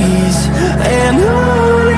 and on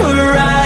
alright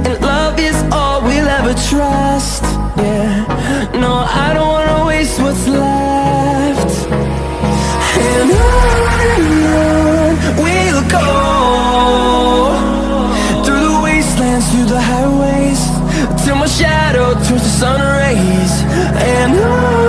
and on